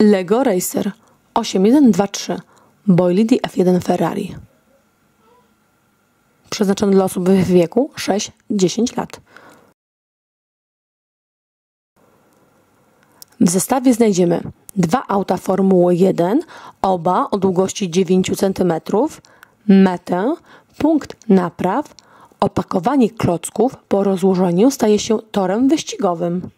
Lego Racer 8123 Boylidi F1 Ferrari przeznaczony dla osób w wieku 6-10 lat. W zestawie znajdziemy dwa auta Formuły 1, oba o długości 9 cm, metę, punkt napraw, opakowanie klocków po rozłożeniu staje się torem wyścigowym.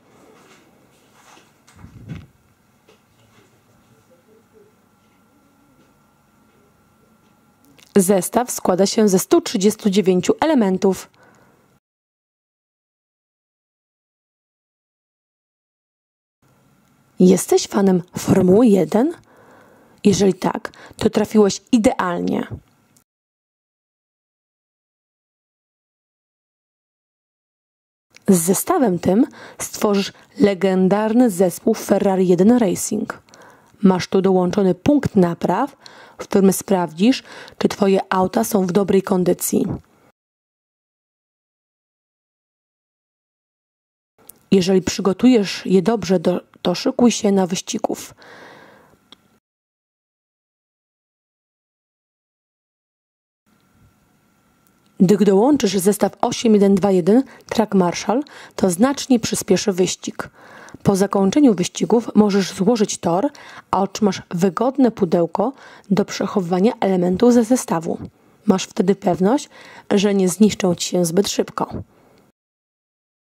Zestaw składa się ze 139 elementów. Jesteś fanem Formuły 1? Jeżeli tak, to trafiłeś idealnie. Z zestawem tym stworzysz legendarny zespół Ferrari 1 Racing. Masz tu dołączony punkt napraw, w którym sprawdzisz, czy Twoje auta są w dobrej kondycji. Jeżeli przygotujesz je dobrze, to szykuj się na wyścigów. Gdy dołączysz zestaw 8121 Track Marshall, to znacznie przyspieszy wyścig. Po zakończeniu wyścigów możesz złożyć tor, a otrzymasz wygodne pudełko do przechowywania elementów ze zestawu. Masz wtedy pewność, że nie zniszczą ci się zbyt szybko.